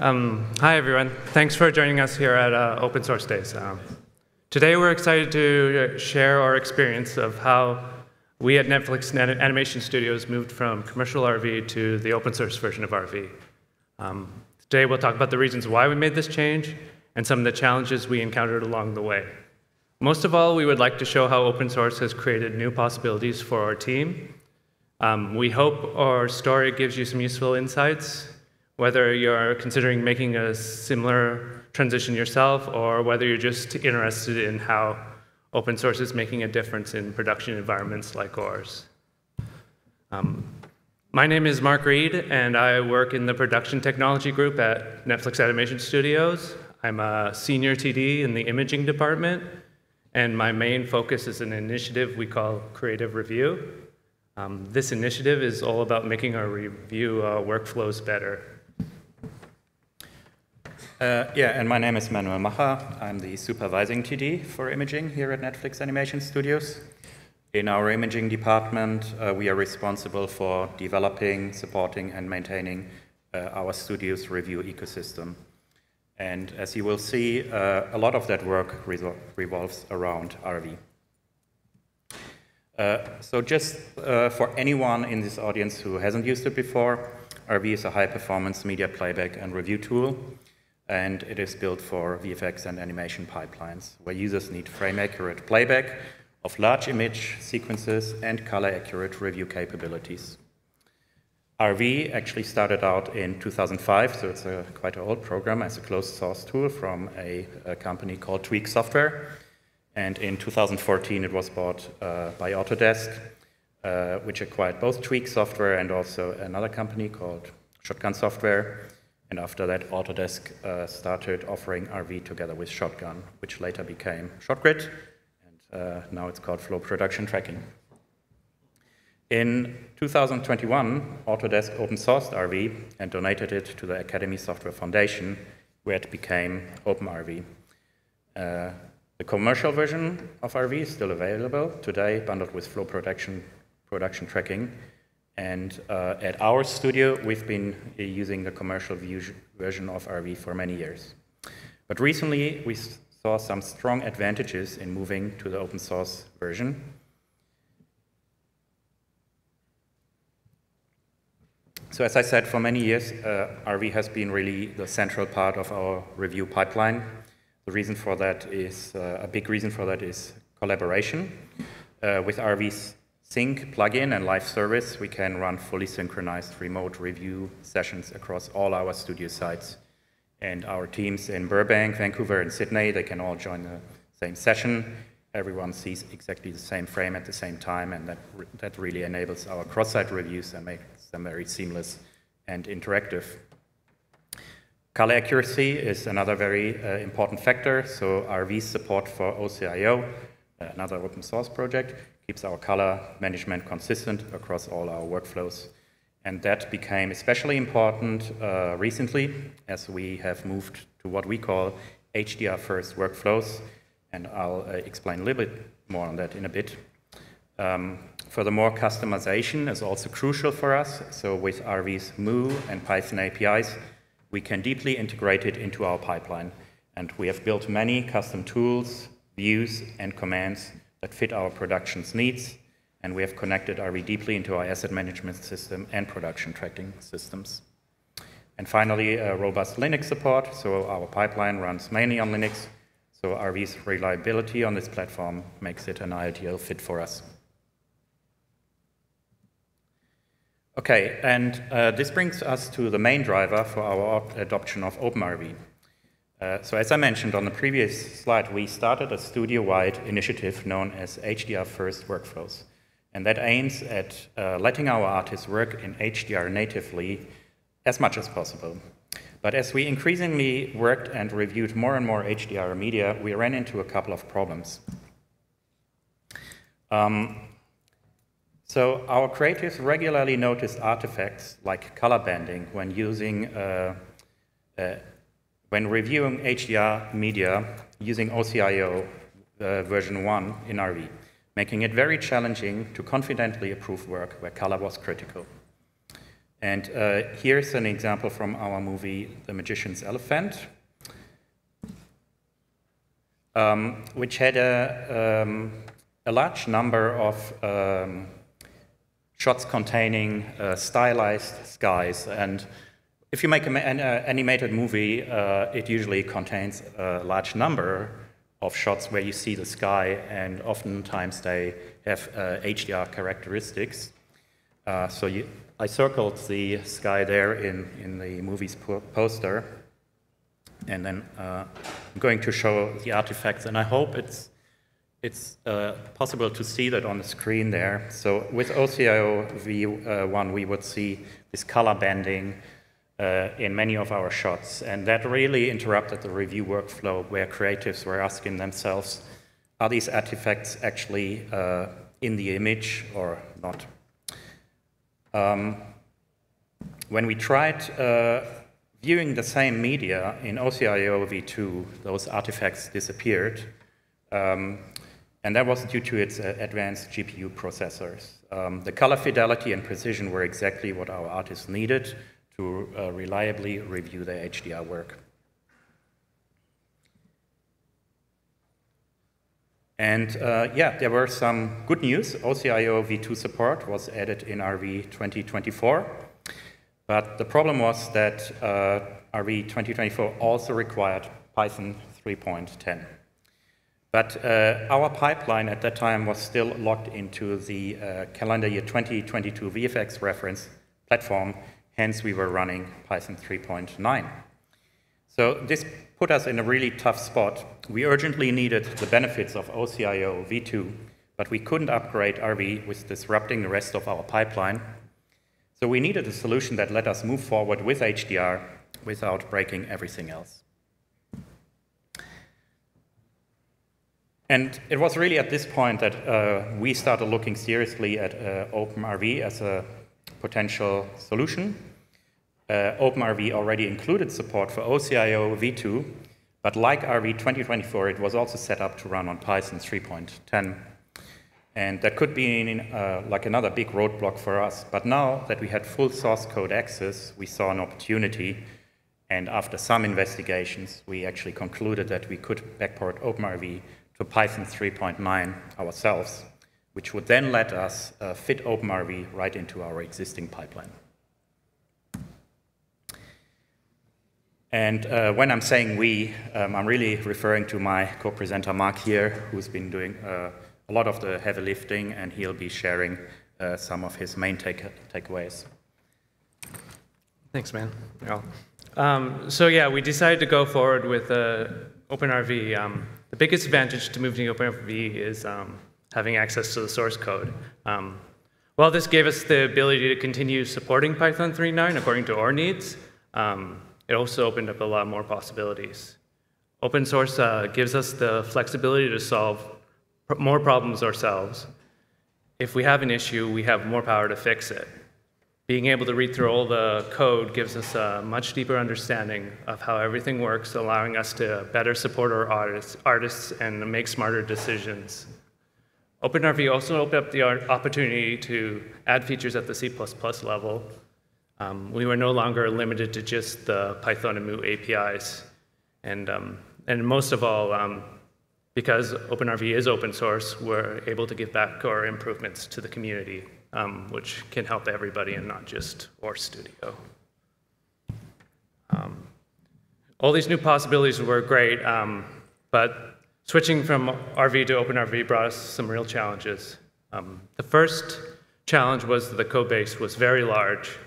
Um, hi, everyone. Thanks for joining us here at uh, Open Source Days. Um, today, we're excited to share our experience of how we at Netflix Animation Studios moved from commercial RV to the open source version of RV. Um, today, we'll talk about the reasons why we made this change and some of the challenges we encountered along the way. Most of all, we would like to show how open source has created new possibilities for our team. Um, we hope our story gives you some useful insights whether you're considering making a similar transition yourself or whether you're just interested in how open source is making a difference in production environments like ours. Um, my name is Mark Reid, and I work in the production technology group at Netflix Animation Studios. I'm a senior TD in the imaging department, and my main focus is an initiative we call Creative Review. Um, this initiative is all about making our review uh, workflows better. Uh, yeah, and my name is Manuel Macha. I'm the supervising TD for imaging here at Netflix Animation Studios. In our imaging department, uh, we are responsible for developing, supporting, and maintaining uh, our studio's review ecosystem. And as you will see, uh, a lot of that work revolves around RV. Uh, so just uh, for anyone in this audience who hasn't used it before, RV is a high-performance media playback and review tool and it is built for VFX and animation pipelines, where users need frame-accurate playback of large image sequences and color-accurate review capabilities. RV actually started out in 2005, so it's a quite an old program as a closed source tool from a, a company called Tweak Software. And in 2014, it was bought uh, by Autodesk, uh, which acquired both Tweak Software and also another company called Shotgun Software. And after that, Autodesk uh, started offering RV together with Shotgun, which later became ShotGrid, and uh, now it's called Flow Production Tracking. In 2021, Autodesk open sourced RV and donated it to the Academy Software Foundation, where it became OpenRV. Uh, the commercial version of RV is still available today, bundled with Flow Production, production Tracking, and uh, at our studio, we've been uh, using the commercial version of RV for many years. But recently, we saw some strong advantages in moving to the open source version. So as I said, for many years, uh, RV has been really the central part of our review pipeline. The reason for that is, uh, a big reason for that is collaboration. Uh, with RV's Sync plugin and live service, we can run fully synchronized remote review sessions across all our studio sites. And our teams in Burbank, Vancouver, and Sydney, they can all join the same session. Everyone sees exactly the same frame at the same time, and that, re that really enables our cross-site reviews and makes them very seamless and interactive. Color accuracy is another very uh, important factor. So RV support for OCIO, another open source project, keeps our color management consistent across all our workflows. And that became especially important uh, recently as we have moved to what we call HDR first workflows. And I'll uh, explain a little bit more on that in a bit. Um, furthermore, customization is also crucial for us. So with RV's Mu and Python APIs, we can deeply integrate it into our pipeline. And we have built many custom tools, views, and commands that fit our production's needs, and we have connected RV deeply into our asset management system and production tracking systems. And finally, uh, robust Linux support. So our pipeline runs mainly on Linux. So RV's reliability on this platform makes it an ideal fit for us. Okay, and uh, this brings us to the main driver for our adoption of OpenRV. Uh, so as I mentioned on the previous slide, we started a studio-wide initiative known as HDR First Workflows. And that aims at uh, letting our artists work in HDR natively as much as possible. But as we increasingly worked and reviewed more and more HDR media, we ran into a couple of problems. Um, so our creatives regularly noticed artifacts like color banding when using uh, uh, when reviewing HDR media using OCIO uh, version 1 in RV, making it very challenging to confidently approve work where color was critical. And uh, here's an example from our movie, The Magician's Elephant, um, which had a, um, a, large number of um, shots containing uh, stylized skies. And if you make an uh, animated movie, uh, it usually contains a large number of shots where you see the sky, and oftentimes they have HDR uh, characteristics. Uh, so you, I circled the sky there in, in the movie's po poster. And then uh, I'm going to show the artifacts, and I hope it's, it's uh, possible to see that on the screen there. So with OCIO V1, we would see this color banding uh, in many of our shots. And that really interrupted the review workflow where creatives were asking themselves, are these artifacts actually uh, in the image or not? Um, when we tried uh, viewing the same media in OCIO v2, those artifacts disappeared. Um, and that was due to its uh, advanced GPU processors. Um, the color fidelity and precision were exactly what our artists needed to uh, reliably review their HDR work. And uh, yeah, there were some good news. OCIO v2 support was added in RV 2024. But the problem was that uh, RV 2024 also required Python 3.10. But uh, our pipeline at that time was still locked into the uh, calendar year 2022 VFX reference platform, hence we were running Python 3.9. So this put us in a really tough spot. We urgently needed the benefits of OCIO v2, but we couldn't upgrade RV with disrupting the rest of our pipeline. So we needed a solution that let us move forward with HDR without breaking everything else. And it was really at this point that uh, we started looking seriously at uh, OpenRV as a potential solution. Uh, OpenRV already included support for OCIO v2, but like RV 2024, it was also set up to run on Python 3.10. And that could be uh, like another big roadblock for us. But now that we had full source code access, we saw an opportunity. And after some investigations, we actually concluded that we could backport OpenRV to Python 3.9 ourselves, which would then let us uh, fit OpenRV right into our existing pipeline. And uh, when I'm saying we, um, I'm really referring to my co-presenter Mark here, who's been doing uh, a lot of the heavy lifting, and he'll be sharing uh, some of his main take takeaways. Thanks, man. Yeah. Um, so yeah, we decided to go forward with uh, OpenRV. Um, the biggest advantage to moving to OpenRV is um, having access to the source code. Um, while this gave us the ability to continue supporting Python 3.9 according to our needs, um, it also opened up a lot more possibilities. Open source uh, gives us the flexibility to solve pr more problems ourselves. If we have an issue, we have more power to fix it. Being able to read through all the code gives us a much deeper understanding of how everything works, allowing us to better support our artists, artists and make smarter decisions. OpenRV also opened up the opportunity to add features at the C++ level, um, we were no longer limited to just the Python and Mu APIs. And, um, and most of all, um, because OpenRV is open source, we're able to give back our improvements to the community, um, which can help everybody and not just our studio. Um, all these new possibilities were great, um, but switching from RV to OpenRV brought us some real challenges. the first challenge was that the code base was very large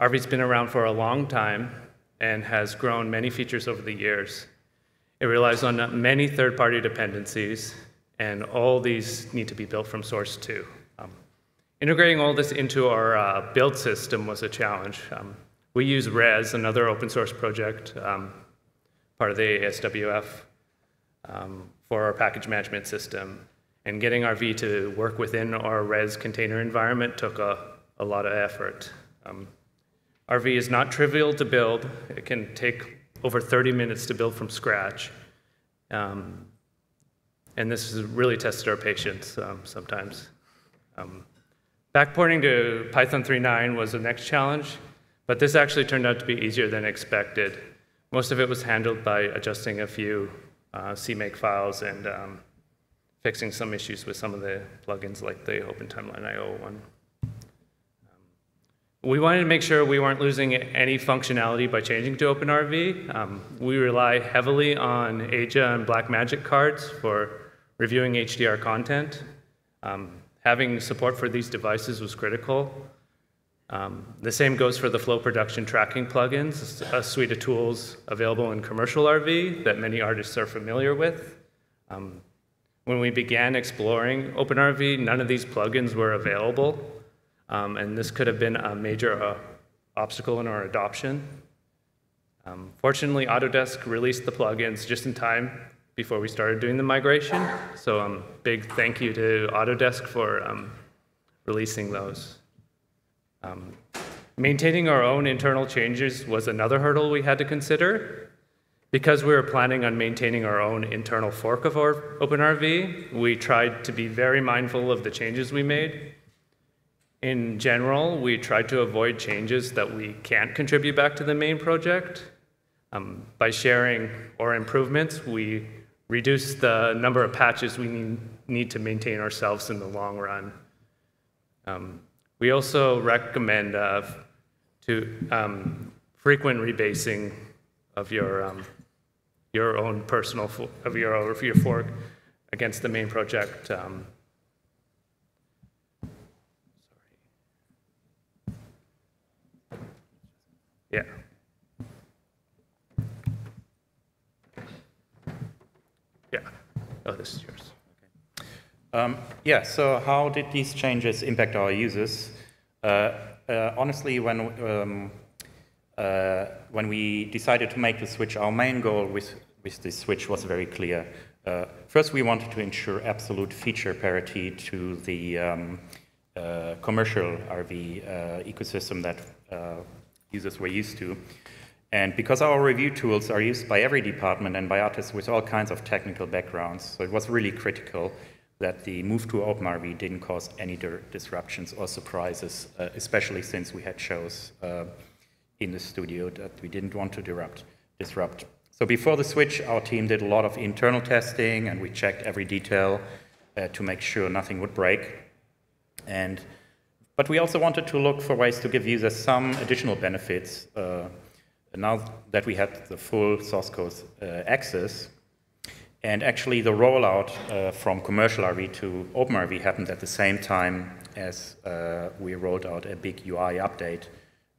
RV's been around for a long time and has grown many features over the years. It relies on many third-party dependencies, and all these need to be built from source too. Um, integrating all this into our uh, build system was a challenge. Um, we use Rez, another open source project, um, part of the ASWF, um, for our package management system. And getting RV to work within our Rez container environment took a, a lot of effort. Um, RV is not trivial to build. It can take over 30 minutes to build from scratch. Um, and this has really tested our patience um, sometimes. Um, Backporting to Python 3.9 was the next challenge, but this actually turned out to be easier than expected. Most of it was handled by adjusting a few uh, CMake files and um, fixing some issues with some of the plugins like the OpenTimelineIO one. Um, we wanted to make sure we weren't losing any functionality by changing to OpenRV. Um, we rely heavily on Aja and Blackmagic cards for reviewing HDR content. Um, having support for these devices was critical. Um, the same goes for the flow production tracking plugins, a suite of tools available in commercial RV that many artists are familiar with. Um, when we began exploring OpenRV, none of these plugins were available, um, and this could have been a major uh, obstacle in our adoption. Um, fortunately, Autodesk released the plugins just in time before we started doing the migration, so um, big thank you to Autodesk for um, releasing those. Um, maintaining our own internal changes was another hurdle we had to consider. Because we were planning on maintaining our own internal fork of our OpenRV, we tried to be very mindful of the changes we made. In general, we tried to avoid changes that we can't contribute back to the main project. Um, by sharing our improvements, we reduce the number of patches we need, need to maintain ourselves in the long run. Um, we also recommend uh, to um, frequent rebasing of your um, your own personal of your of your fork against the main project. Um, yeah. Yeah. Oh, this is yours. Um, yeah, so how did these changes impact our users? Uh, uh, honestly, when, um, uh, when we decided to make the switch, our main goal with, with this switch was very clear. Uh, first, we wanted to ensure absolute feature parity to the um, uh, commercial RV uh, ecosystem that users were used to. And because our review tools are used by every department and by artists with all kinds of technical backgrounds, so it was really critical that the move to OpenRV didn't cause any disruptions or surprises, uh, especially since we had shows uh, in the studio that we didn't want to disrupt, disrupt. So before the switch, our team did a lot of internal testing and we checked every detail uh, to make sure nothing would break. And, but we also wanted to look for ways to give users some additional benefits. Uh, now that we had the full source code uh, access, and actually, the rollout uh, from commercial RV to OpenRV happened at the same time as uh, we rolled out a big UI update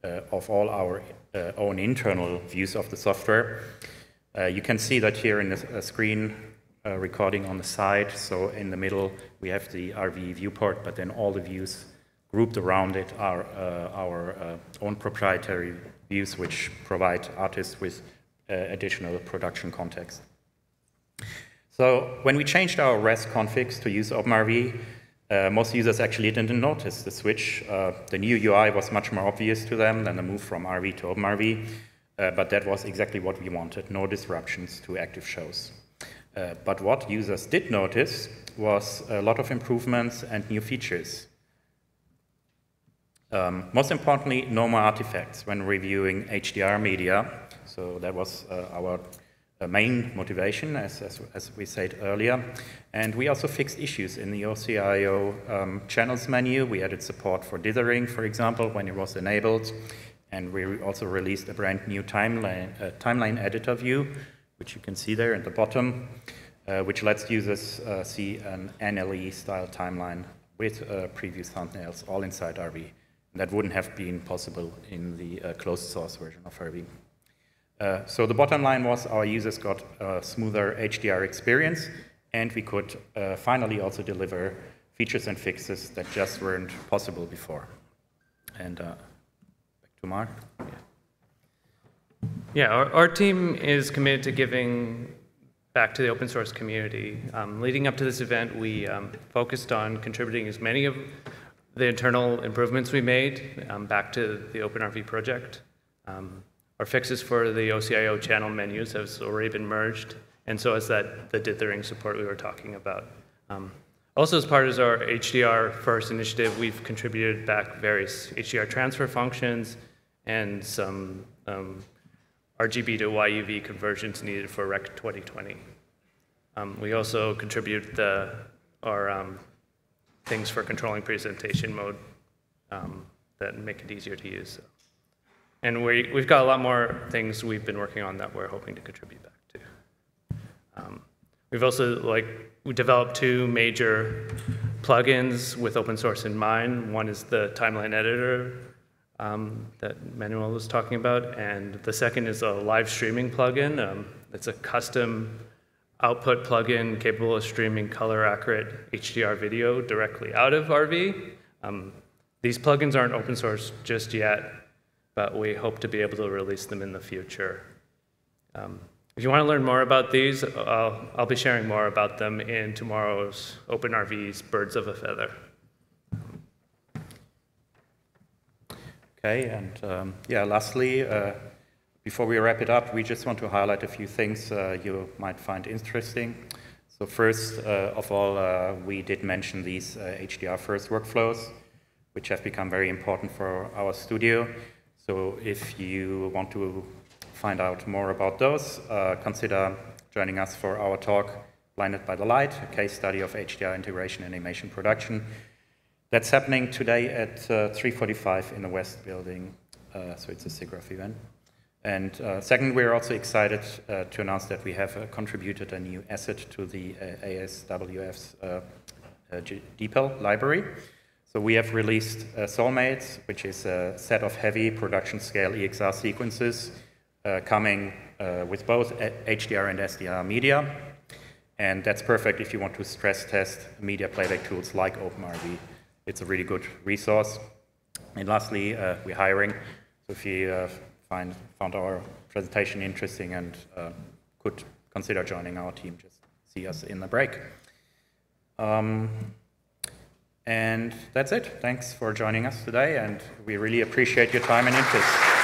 uh, of all our uh, own internal views of the software. Uh, you can see that here in the screen uh, recording on the side. So in the middle, we have the RV viewport, but then all the views grouped around it are our own proprietary views, which provide artists with additional production context. So when we changed our Rez configs to use OpenRV, uh, most users actually didn't notice the switch. Uh, the new UI was much more obvious to them than the move from RV to OpenRV, uh, but that was exactly what we wanted, no disruptions to active shows. Uh, but what users did notice was a lot of improvements and new features. Um, most importantly, no more artifacts when reviewing HDR media. So that was uh, our main motivation, as, as, as, we said earlier. And we also fixed issues in the OCIO um, channels menu. We added support for dithering, for example, when it was enabled. And we also released a brand new timeline, uh, timeline editor view, which you can see there at the bottom, uh, which lets users uh, see an NLE-style timeline with uh, previous thumbnails all inside RV. And that wouldn't have been possible in the uh, closed source version of RV. Uh, so the bottom line was our users got a smoother HDR experience, and we could uh, finally also deliver features and fixes that just weren't possible before. And uh, back to Mark. Yeah, yeah our, our, team is committed to giving back to the open source community. Um, leading up to this event, we um, focused on contributing as many of the internal improvements we made um, back to the OpenRV project. Our fixes for the OCIO channel menus have already been merged, and so has that the dithering support we were talking about. Um, Also, as part of our HDR First initiative, we've contributed back various HDR transfer functions and some um, RGB to YUV conversions needed for Rec 2020. Um, we also contribute the, our um, things for controlling presentation mode um, that make it easier to use. And we, we've got a lot more things we've been working on that we're hoping to contribute back to. Um, we've also like we developed two major plugins with open source in mind. One is the timeline editor um, that Manuel was talking about, and the second is a live streaming plugin. Um, it's a custom output plugin capable of streaming color accurate HDR video directly out of RV. Um, these plugins aren't open source just yet, but we hope to be able to release them in the future. Um, if you want to learn more about these, I'll, I'll be sharing more about them in tomorrow's Open RV's Birds of a Feather. Okay, and um, yeah, lastly, uh, before we wrap it up, we just want to highlight a few things uh, you might find interesting. So first uh, of all, uh, we did mention these HDR uh, first workflows, which have become very important for our studio. So if you want to find out more about those, uh, consider joining us for our talk, Blinded by the Light, a case study of HDR integration animation production. That's happening today at uh, 3.45 in the West Building, uh, so it's a SIGGRAPH event. And uh, second, we're also excited uh, to announce that we have uh, contributed a new asset to the ASWF's DPEL library. So we have released Soulmates, which is a set of heavy production scale EXR sequences uh, coming uh, with both HDR and SDR media. And that's perfect if you want to stress test media playback tools like OpenRV. It's a really good resource. And lastly, uh, we're hiring. So if you uh, find, found our presentation interesting and uh, could consider joining our team, just see us in the break. Um, and that's it. Thanks for joining us today, and we really appreciate your time and interest.